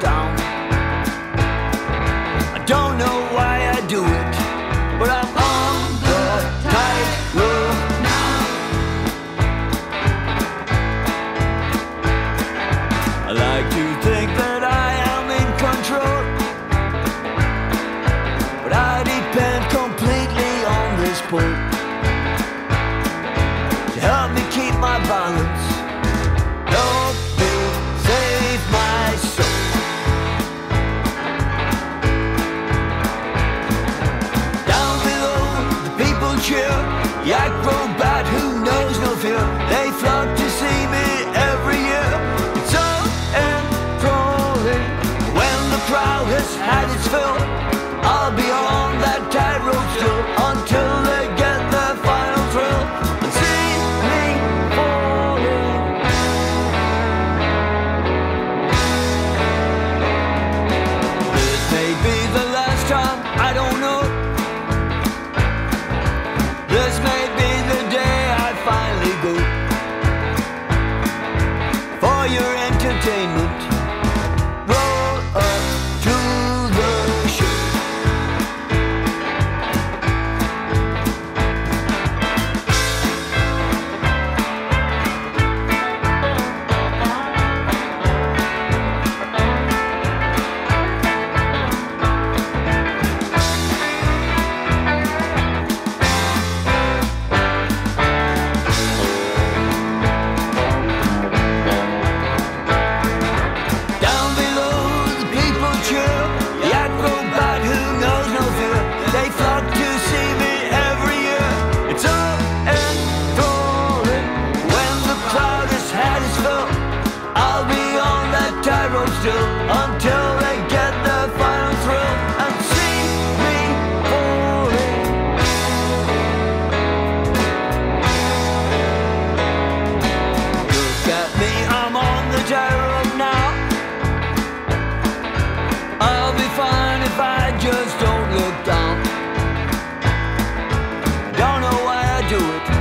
down. I don't know why I do it, but I'm on the tightrope now. I like to think that I am in control, but I depend completely on this pole to help me keep my balance. cheer. Yak robot who knows no fear, they flock to see me. entertainment down the do it.